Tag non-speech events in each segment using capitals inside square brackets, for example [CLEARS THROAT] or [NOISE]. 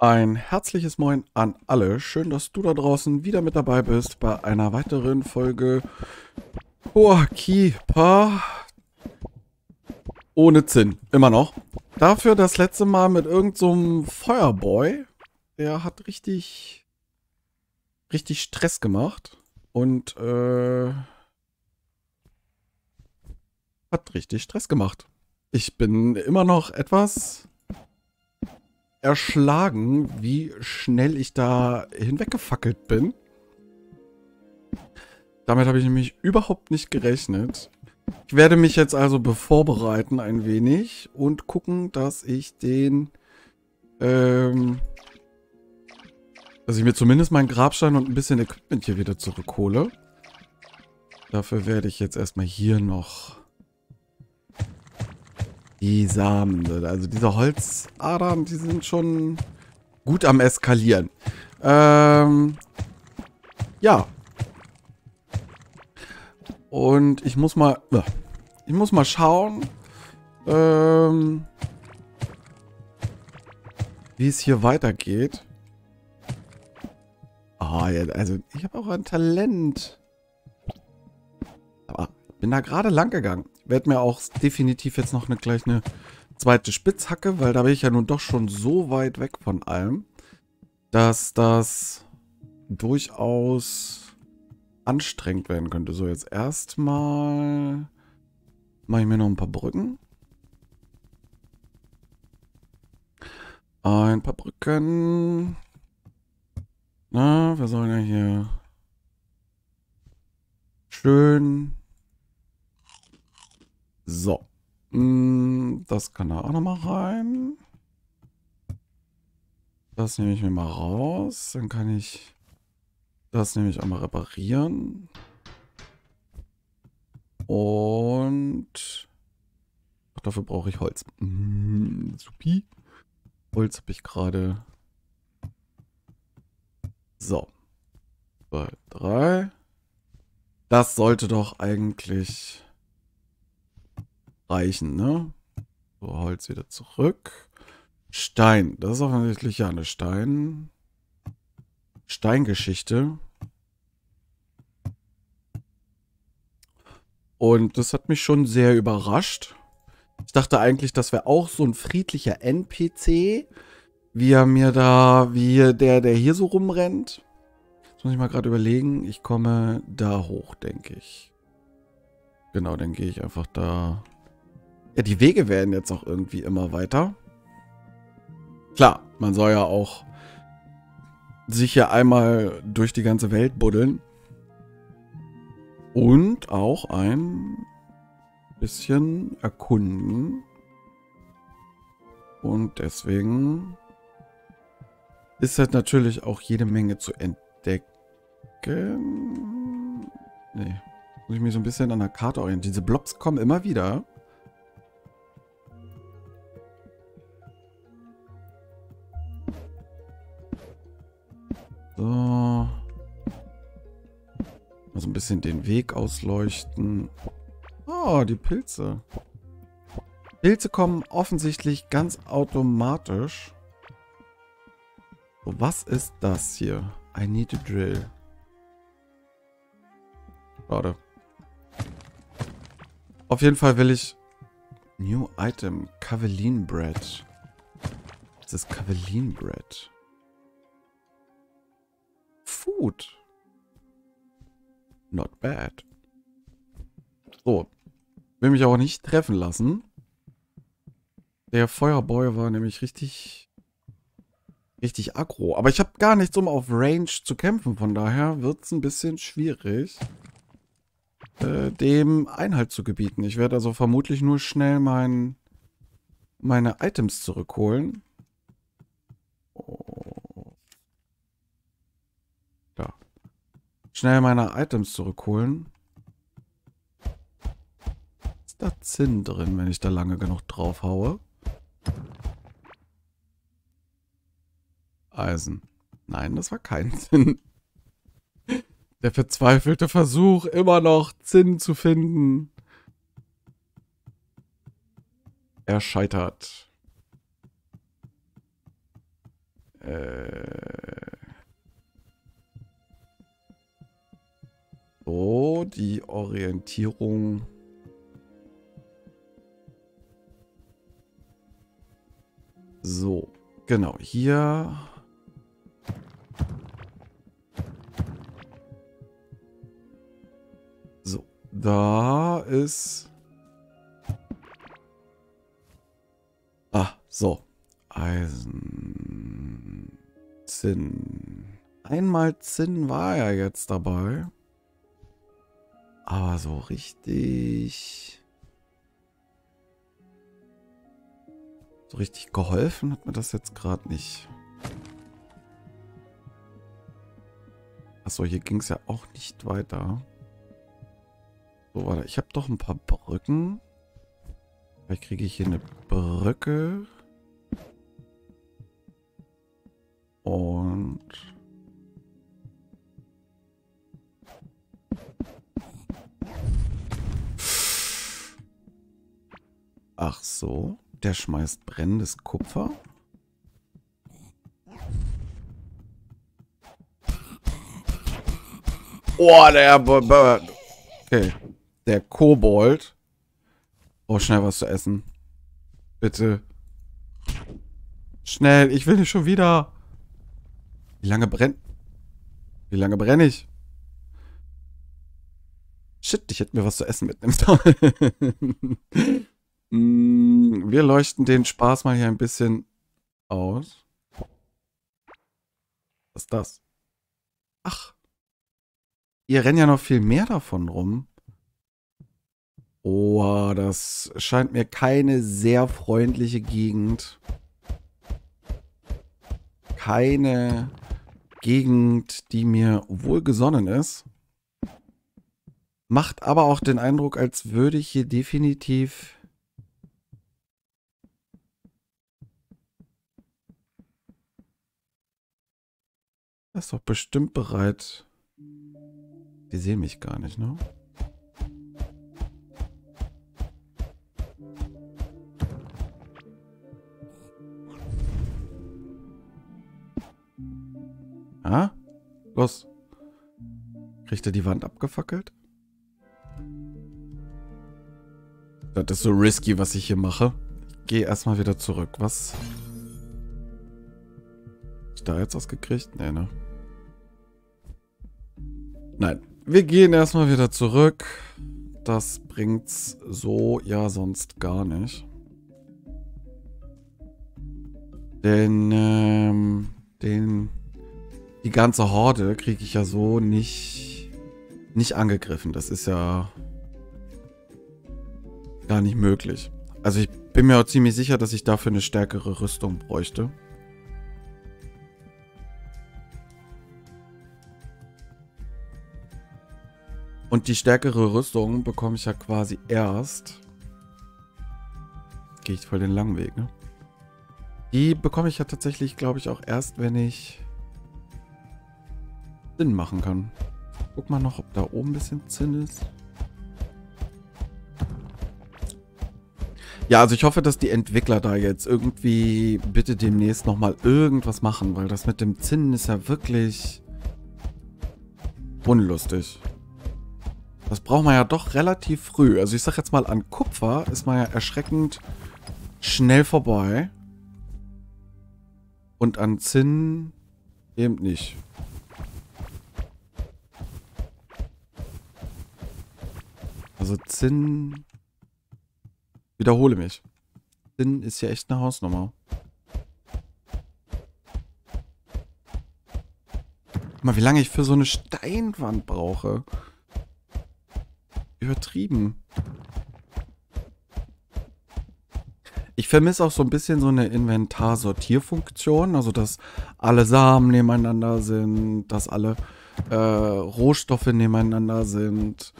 Ein herzliches Moin an alle. Schön, dass du da draußen wieder mit dabei bist bei einer weiteren Folge Keeper ohne Zinn. Immer noch. Dafür das letzte Mal mit irgendeinem so Feuerboy. Der hat richtig, richtig Stress gemacht. Und, äh, hat richtig Stress gemacht. Ich bin immer noch etwas erschlagen, wie schnell ich da hinweggefackelt bin. Damit habe ich nämlich überhaupt nicht gerechnet. Ich werde mich jetzt also bevorbereiten ein wenig und gucken, dass ich den, ähm, dass ich mir zumindest meinen Grabstein und ein bisschen Equipment hier wieder zurückhole. Dafür werde ich jetzt erstmal hier noch die Samen, also diese Holzadern, die sind schon gut am Eskalieren. Ähm, ja. Und ich muss mal, ich muss mal schauen, ähm, wie es hier weitergeht. Ah, oh, ja, also ich habe auch ein Talent. Aber bin da gerade lang gegangen werde mir auch definitiv jetzt noch eine, gleich eine zweite Spitzhacke, weil da bin ich ja nun doch schon so weit weg von allem, dass das durchaus anstrengend werden könnte. So, jetzt erstmal mache ich mir noch ein paar Brücken. Ein paar Brücken. Na, wir sollen ja hier schön so. Mm, das kann da auch nochmal rein. Das nehme ich mir mal raus. Dann kann ich das nämlich auch mal reparieren. Und Ach, dafür brauche ich Holz. Mm, supi. Holz habe ich gerade. So. Zwei, drei. Das sollte doch eigentlich reichen, ne? So, Holz wieder zurück. Stein. Das ist offensichtlich ja eine Stein... Steingeschichte. Und das hat mich schon sehr überrascht. Ich dachte eigentlich, das wäre auch so ein friedlicher NPC, wie er mir da, wie der, der hier so rumrennt. Jetzt muss ich mal gerade überlegen. Ich komme da hoch, denke ich. Genau, dann gehe ich einfach da ja, die Wege werden jetzt auch irgendwie immer weiter. Klar, man soll ja auch sich hier einmal durch die ganze Welt buddeln. Und auch ein bisschen erkunden. Und deswegen ist halt natürlich auch jede Menge zu entdecken. Nee, muss ich mich so ein bisschen an der Karte orientieren. Diese Blobs kommen immer wieder. So. Mal so ein bisschen den Weg ausleuchten. Oh, die Pilze. Pilze kommen offensichtlich ganz automatisch. So, was ist das hier? I need a drill. Schade. Auf jeden Fall will ich... New Item. Cavelin Bread. Das ist Cavelin Bread. Food. Not bad. So. Will mich auch nicht treffen lassen. Der Feuerboy war nämlich richtig... Richtig aggro. Aber ich habe gar nichts, um auf Range zu kämpfen. Von daher wird es ein bisschen schwierig, äh, dem Einhalt zu gebieten. Ich werde also vermutlich nur schnell mein, meine Items zurückholen. Oh. Schnell meine Items zurückholen. Ist da Zinn drin, wenn ich da lange genug drauf haue? Eisen. Nein, das war kein [LAUGHS] Zinn. Der verzweifelte Versuch, immer noch Zinn zu finden. Er scheitert. Äh. So, die Orientierung. So, genau, hier. So, da ist... Ah, so. Eisen. Zinn. Einmal Zinn war er jetzt dabei. Aber so richtig... So richtig geholfen hat mir das jetzt gerade nicht. Achso, hier ging es ja auch nicht weiter. So, warte, ich habe doch ein paar Brücken. Vielleicht kriege ich hier eine Brücke. Und... Ach so, der schmeißt brennendes Kupfer. Oh, der... Okay. Der Kobold. Oh, schnell was zu essen. Bitte. Schnell, ich will nicht schon wieder. Wie lange brennt... Wie lange brenne ich? Shit, ich hätte mir was zu essen mitnehmen sollen. [LAUGHS] Mm, wir leuchten den Spaß mal hier ein bisschen aus. Was ist das? Ach. Ihr rennt ja noch viel mehr davon rum. Oh, das scheint mir keine sehr freundliche Gegend. Keine Gegend, die mir wohlgesonnen ist. Macht aber auch den Eindruck, als würde ich hier definitiv Er ist doch bestimmt bereit. Die sehen mich gar nicht, ne? Ah? Los. Kriegt er die Wand abgefackelt? Das ist so risky, was ich hier mache. Ich gehe erstmal wieder zurück. Was? Ist da jetzt was gekriegt? Nee, ne? Nein, wir gehen erstmal wieder zurück. Das bringt's so ja sonst gar nicht. Denn ähm, den, die ganze Horde kriege ich ja so nicht, nicht angegriffen. Das ist ja gar nicht möglich. Also ich bin mir auch ziemlich sicher, dass ich dafür eine stärkere Rüstung bräuchte. Und die stärkere Rüstung bekomme ich ja quasi erst. Gehe ich voll den langen Weg, ne? Die bekomme ich ja tatsächlich, glaube ich, auch erst, wenn ich Sinn machen kann. Guck mal noch, ob da oben ein bisschen Zinn ist. Ja, also ich hoffe, dass die Entwickler da jetzt irgendwie bitte demnächst nochmal irgendwas machen, weil das mit dem Zinn ist ja wirklich unlustig. Das braucht man ja doch relativ früh. Also ich sag jetzt mal, an Kupfer ist man ja erschreckend schnell vorbei. Und an Zinn eben nicht. Also Zinn... Wiederhole mich. Zinn ist ja echt eine Hausnummer. Guck mal, wie lange ich für so eine Steinwand brauche übertrieben. Ich vermisse auch so ein bisschen so eine Inventarsortierfunktion, also dass alle Samen nebeneinander sind, dass alle äh, Rohstoffe nebeneinander sind,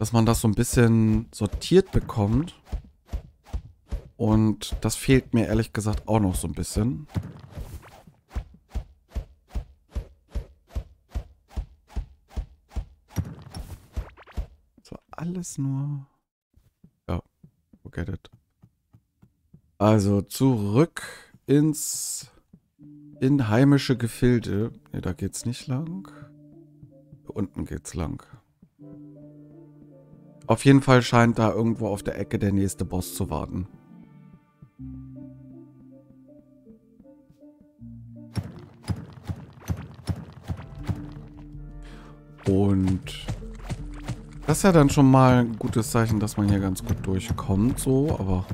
dass man das so ein bisschen sortiert bekommt. Und das fehlt mir ehrlich gesagt auch noch so ein bisschen. Alles nur... Ja, forget it. Also zurück ins In heimische Gefilde. Ne, da geht's nicht lang. Hier unten geht's lang. Auf jeden Fall scheint da irgendwo auf der Ecke der nächste Boss zu warten. Und das ist ja dann schon mal ein gutes Zeichen, dass man hier ganz gut durchkommt, so, aber...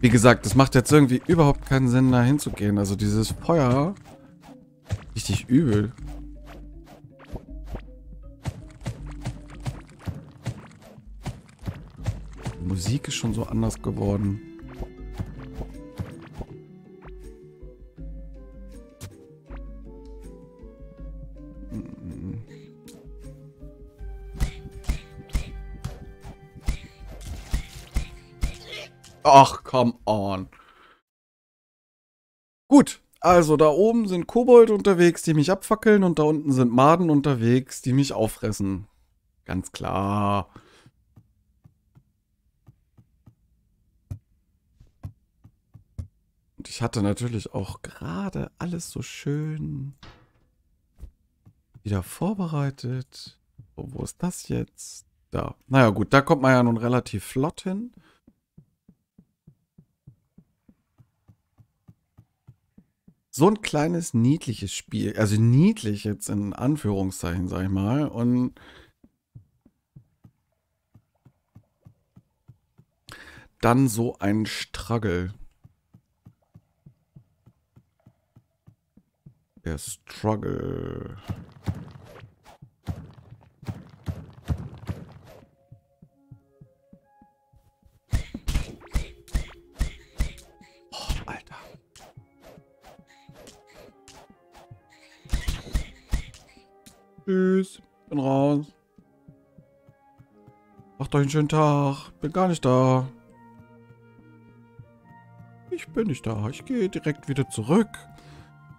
Wie gesagt, es macht jetzt irgendwie überhaupt keinen Sinn, da hinzugehen. Also dieses Feuer... Richtig übel. Die Musik ist schon so anders geworden. Ach, come on. Gut, also da oben sind Kobold unterwegs, die mich abfackeln und da unten sind Maden unterwegs, die mich auffressen. Ganz klar. Und ich hatte natürlich auch gerade alles so schön wieder vorbereitet. So, wo ist das jetzt? Da. Naja gut, da kommt man ja nun relativ flott hin. So ein kleines, niedliches Spiel. Also niedlich jetzt in Anführungszeichen, sag ich mal. Und dann so ein Struggle. Der Struggle. Tschüss. Bin raus. Macht euch einen schönen Tag. Bin gar nicht da. Ich bin nicht da. Ich gehe direkt wieder zurück.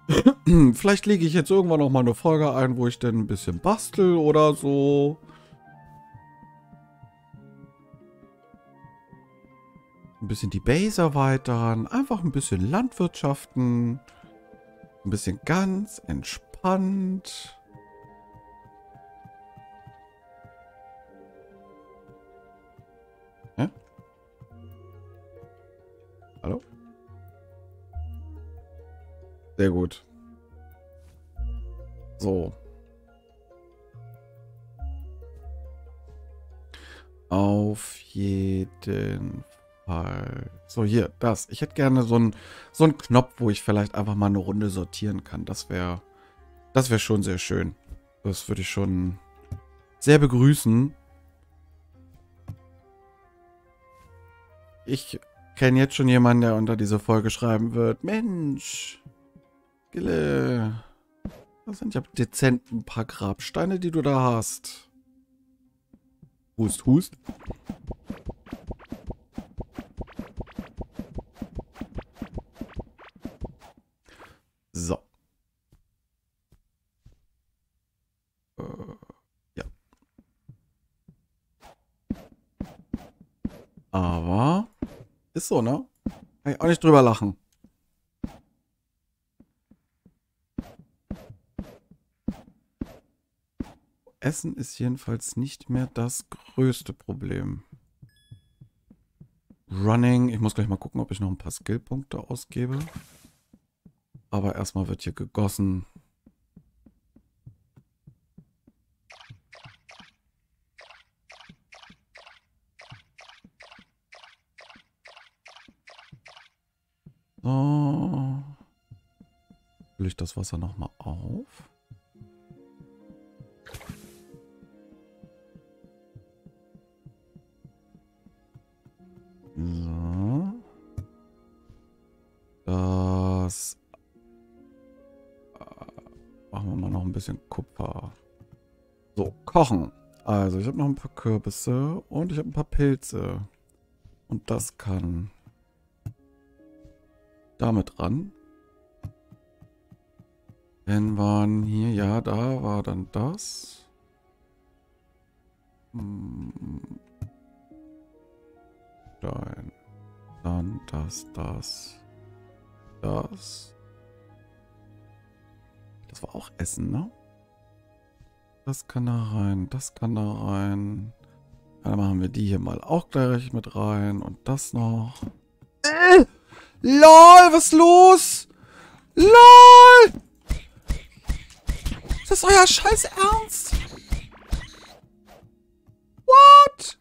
[CLEARS THROAT] Vielleicht lege ich jetzt irgendwann noch mal eine Folge ein, wo ich dann ein bisschen bastel oder so. Ein bisschen die Base erweitern. Einfach ein bisschen Landwirtschaften. Ein bisschen ganz entspannt. Sehr gut. So. Auf jeden Fall. So, hier, das. Ich hätte gerne so einen so Knopf, wo ich vielleicht einfach mal eine Runde sortieren kann. Das wäre das wäre schon sehr schön. Das würde ich schon sehr begrüßen. Ich kenne jetzt schon jemanden, der unter diese Folge schreiben wird. Mensch, Gille, das sind ja dezent ein paar Grabsteine, die du da hast. Hust, hust. So. Äh, ja. Aber ist so, ne? Kann ich auch nicht drüber lachen. Essen ist jedenfalls nicht mehr das größte Problem. Running. Ich muss gleich mal gucken, ob ich noch ein paar Skillpunkte ausgebe. Aber erstmal wird hier gegossen. So. Fülle ich das Wasser nochmal auf. Kochen. Also, ich habe noch ein paar Kürbisse und ich habe ein paar Pilze. Und das kann damit ran. Wenn waren hier, ja, da war dann das. Hm. Stein. Dann das, das, das. Das war auch Essen, ne? Das kann da rein, das kann da rein. Dann machen wir die hier mal auch gleich mit rein. Und das noch. Äh, LOL, was ist los? LOL! Ist das euer scheiß Ernst? What?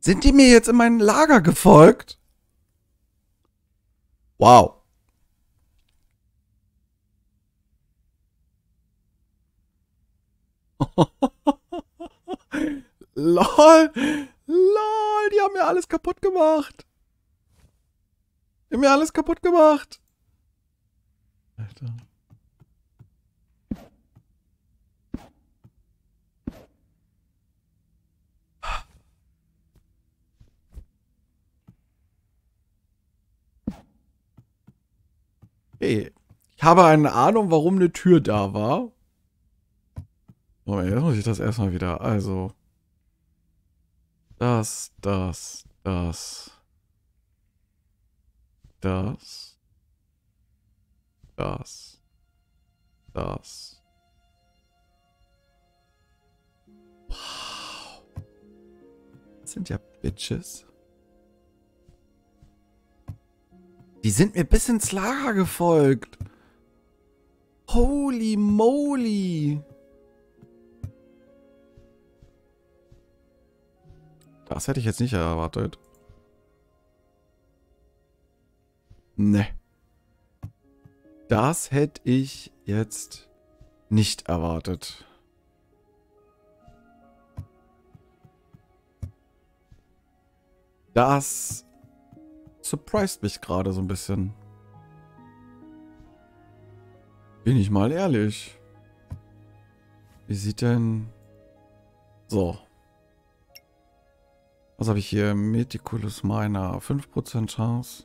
Sind die mir jetzt in mein Lager gefolgt? Wow. [LAUGHS] LOL. LOL, die haben mir alles kaputt gemacht. Die haben mir alles kaputt gemacht. Alter. Hey, ich habe eine Ahnung, warum eine Tür da war. Moment, jetzt muss ich das erstmal wieder. Also. Das, das, das. Das. Das. Das. Wow. Das sind ja Bitches. Die sind mir bis ins Lager gefolgt. Holy moly. Das hätte ich jetzt nicht erwartet. Ne. Das hätte ich jetzt nicht erwartet. Das surprised mich gerade so ein bisschen. Bin ich mal ehrlich. Wie sieht denn... So. Was habe ich hier? Meticulous Miner. 5% Chance,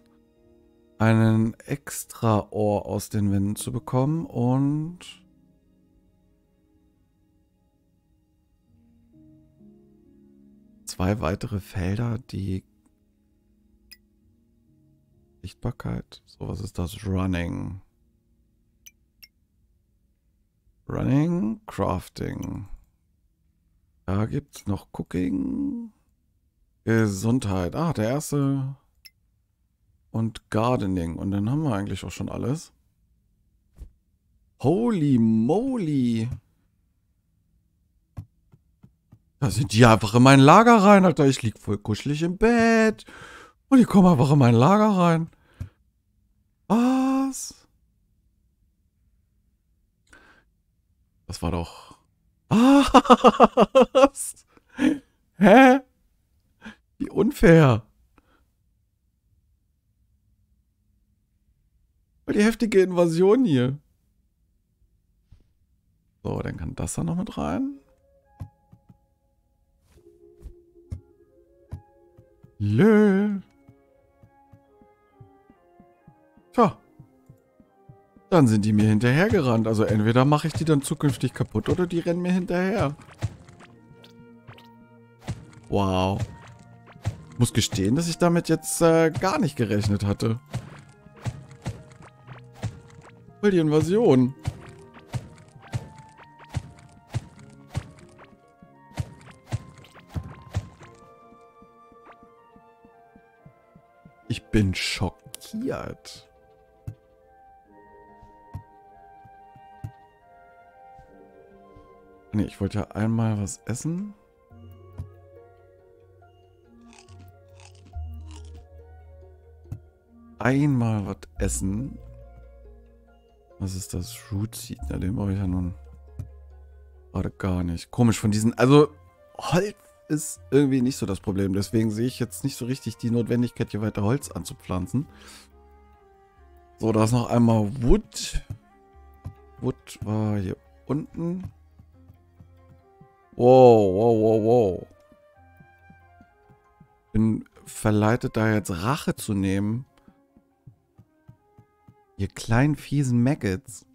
einen extra Ohr aus den Wänden zu bekommen und... Zwei weitere Felder, die Sichtbarkeit. So, was ist das? Running. Running, Crafting. Da gibt es noch Cooking. Gesundheit. Ah, der erste. Und Gardening. Und dann haben wir eigentlich auch schon alles. Holy moly. Da sind die einfach in mein Lager rein, Alter. Ich lieg voll kuschelig im Bett. Und die kommen einfach in mein Lager rein. Was? Das war doch... [LAUGHS] Was? Hä? Wie unfair. Voll die heftige Invasion hier. So, dann kann das da noch mit rein. Lö. Tja. Dann sind die mir hinterhergerannt. Also entweder mache ich die dann zukünftig kaputt oder die rennen mir hinterher. Wow. Muss gestehen, dass ich damit jetzt äh, gar nicht gerechnet hatte. Voll die Invasion. Ich bin schockiert. Nee, ich wollte ja einmal was essen. Einmal was essen. Was ist das? Root Seed? Na, den brauche ich ja nun gerade gar nicht. Komisch von diesen... Also, Holz ist irgendwie nicht so das Problem. Deswegen sehe ich jetzt nicht so richtig die Notwendigkeit, hier weiter Holz anzupflanzen. So, da ist noch einmal Wood. Wood war hier unten. Wow, wow, wow, wow. Bin verleitet, da jetzt Rache zu nehmen. Ihr kleinen fiesen Maggots.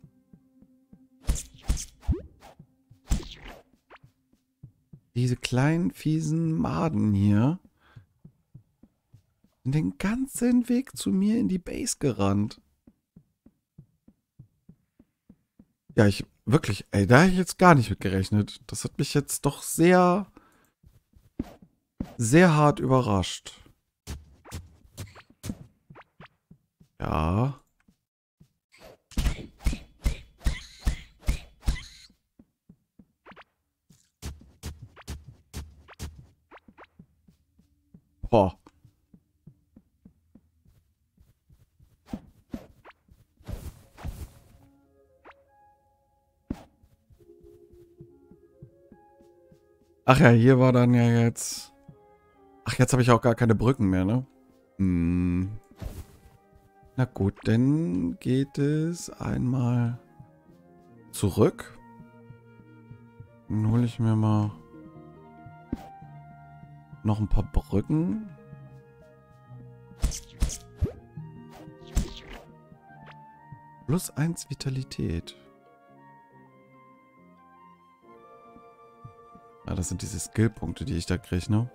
Diese kleinen, fiesen Maden hier sind den ganzen Weg zu mir in die Base gerannt. Ja, ich, wirklich, ey, da habe ich jetzt gar nicht mit gerechnet. Das hat mich jetzt doch sehr, sehr hart überrascht. Ja. Boah. Ach ja, hier war dann ja jetzt... Ach, jetzt habe ich auch gar keine Brücken mehr, ne? Hm. Na gut, dann geht es einmal zurück. Dann hole ich mir mal noch ein paar Brücken. Plus eins Vitalität. Ja, das sind diese Skillpunkte, die ich da kriege, ne?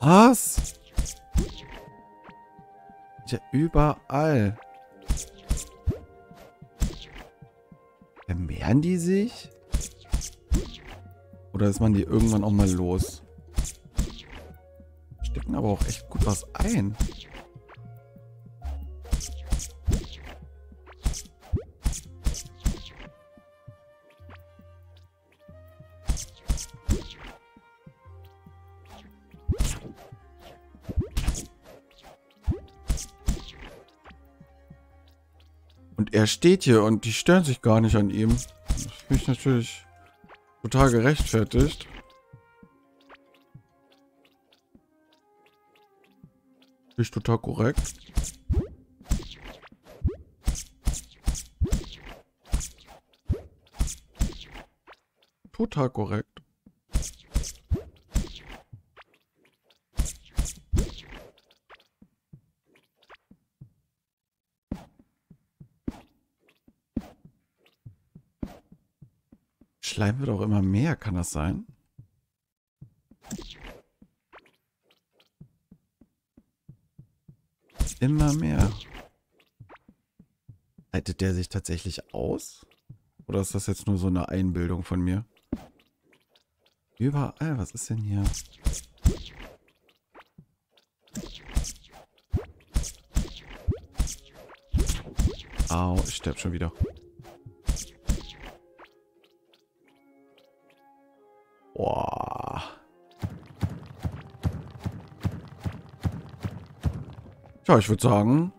Was? Ja, überall. Vermehren die sich? Oder ist man die irgendwann auch mal los? Stecken aber auch echt gut was ein. Und er steht hier und die stören sich gar nicht an ihm. Das finde ich natürlich total gerechtfertigt. Ist total korrekt. Total korrekt. Schleim wird auch immer mehr, kann das sein? Immer mehr. Leitet der sich tatsächlich aus? Oder ist das jetzt nur so eine Einbildung von mir? Überall, was ist denn hier? Au, ich sterb schon wieder. Ja, ich würde sagen,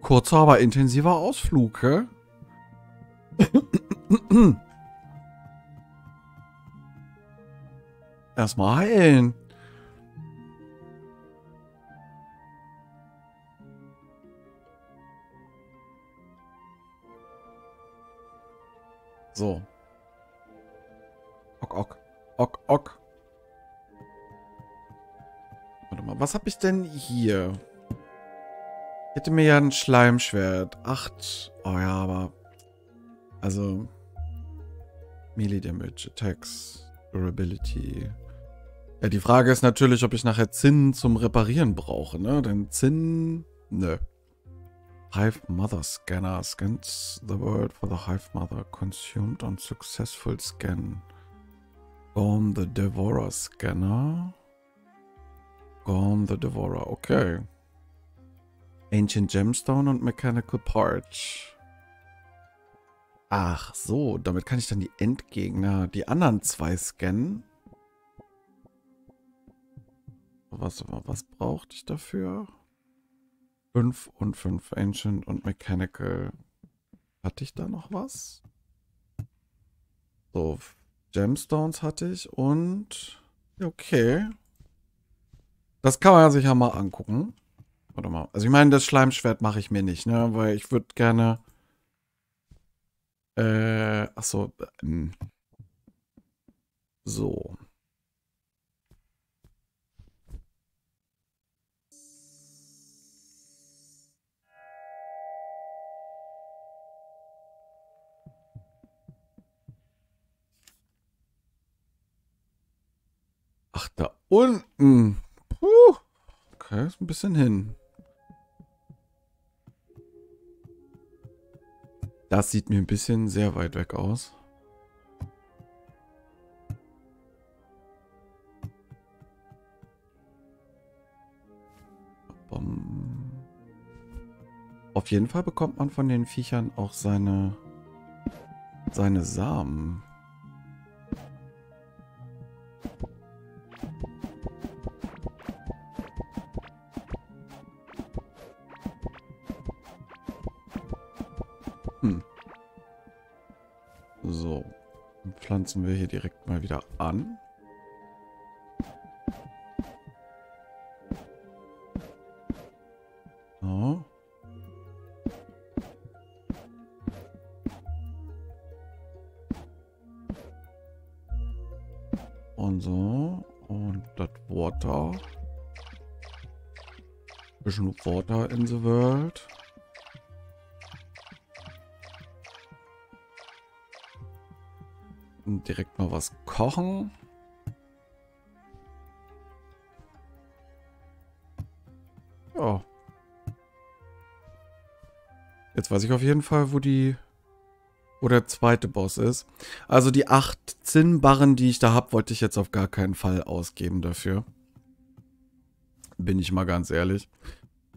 kurzer, aber intensiver Ausflug, hä? [CLEARS THROAT] Erstmal heilen. So. Ok, ok. Ok, ok. Was habe ich denn hier? Ich hätte mir ja ein Schleimschwert. Acht. Oh ja, aber... Also... Melee Damage, Attacks, Durability. Ja, die Frage ist natürlich, ob ich nachher Zinn zum Reparieren brauche, ne? Denn Zinn... Nö. Hive Mother Scanner scans the world for the Hive Mother consumed on successful scan. Gone the Devourer Scanner. Gone the Devourer, okay. Ancient Gemstone und Mechanical Parch. Ach so, damit kann ich dann die Endgegner, die anderen zwei scannen. Was, was brauchte ich dafür? 5 und 5 Ancient und Mechanical. Hatte ich da noch was? So, Gemstones hatte ich und... Okay. Das kann man sich ja mal angucken. Warte mal. Also ich meine, das Schleimschwert mache ich mir nicht, ne? Weil ich würde gerne... Äh, achso. Äh, so. Ach, da unten. Puh. Okay, ist ein bisschen hin. Das sieht mir ein bisschen sehr weit weg aus. Auf jeden Fall bekommt man von den Viechern auch seine, seine Samen. Pflanzen wir hier direkt mal wieder an. So. Und das Water. Bisschen Water in the world. Und direkt mal was kochen. Ja. Jetzt weiß ich auf jeden Fall, wo die wo der zweite Boss ist. Also die acht Zinnbarren, die ich da habe, wollte ich jetzt auf gar keinen Fall ausgeben dafür. Bin ich mal ganz ehrlich.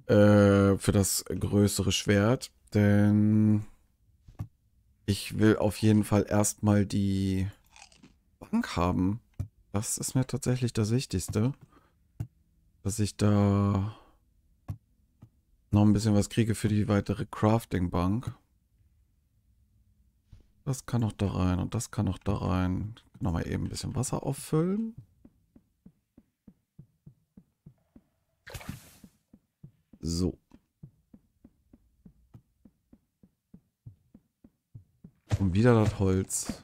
Äh, für das größere Schwert. Denn ich will auf jeden Fall erstmal die Bank haben. Das ist mir tatsächlich das Wichtigste. Dass ich da noch ein bisschen was kriege für die weitere Crafting-Bank. Das kann noch da rein und das kann noch da rein. Nochmal eben ein bisschen Wasser auffüllen. So. Und wieder das Holz.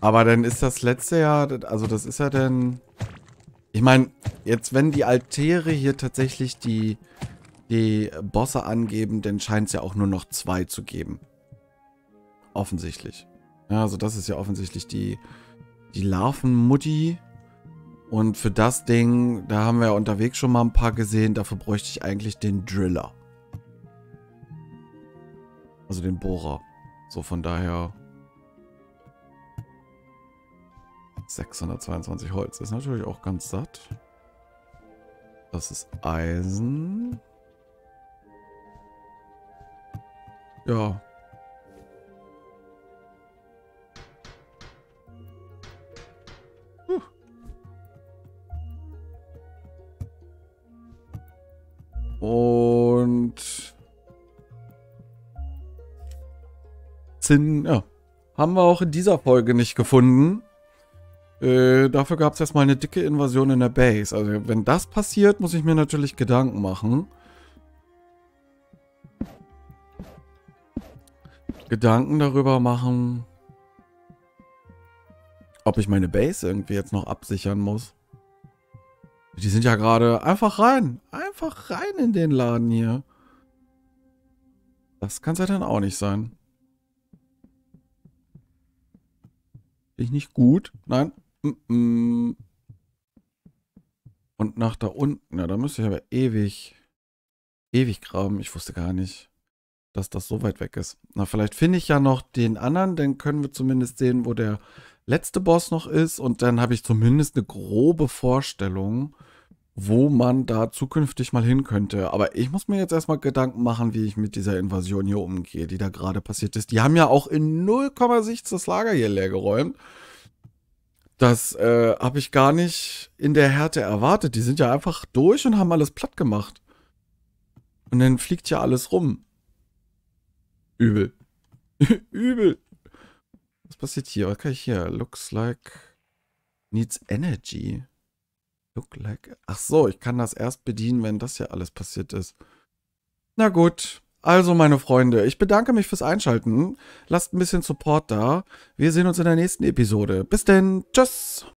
Aber dann ist das letzte Jahr, also das ist ja dann... Ich meine, jetzt wenn die Altäre hier tatsächlich die die Bosse angeben, dann scheint es ja auch nur noch zwei zu geben. Offensichtlich. Ja, also das ist ja offensichtlich die, die Larvenmutti. Und für das Ding, da haben wir unterwegs schon mal ein paar gesehen, dafür bräuchte ich eigentlich den Driller. Also den Bohrer. So von daher 622 Holz ist natürlich auch ganz satt. Das ist Eisen. Ja. 18, ja, haben wir auch in dieser Folge nicht gefunden. Äh, dafür gab es erstmal eine dicke Invasion in der Base. Also wenn das passiert, muss ich mir natürlich Gedanken machen. Gedanken darüber machen, ob ich meine Base irgendwie jetzt noch absichern muss. Die sind ja gerade einfach rein. Einfach rein in den Laden hier. Das kann es ja dann auch nicht sein. Bin ich nicht gut? Nein. Und nach da unten. Ja, da müsste ich aber ewig, ewig graben. Ich wusste gar nicht dass das so weit weg ist. Na, vielleicht finde ich ja noch den anderen, dann können wir zumindest sehen, wo der letzte Boss noch ist und dann habe ich zumindest eine grobe Vorstellung, wo man da zukünftig mal hin könnte. Aber ich muss mir jetzt erstmal Gedanken machen, wie ich mit dieser Invasion hier umgehe, die da gerade passiert ist. Die haben ja auch in 0, Sicht das Lager hier leer geräumt. Das äh, habe ich gar nicht in der Härte erwartet. Die sind ja einfach durch und haben alles platt gemacht. Und dann fliegt ja alles rum. Übel. [LAUGHS] Übel. Was passiert hier? Was kann ich hier? Looks like needs energy. Look like. Ach so, ich kann das erst bedienen, wenn das hier alles passiert ist. Na gut. Also, meine Freunde, ich bedanke mich fürs Einschalten. Lasst ein bisschen Support da. Wir sehen uns in der nächsten Episode. Bis denn. Tschüss.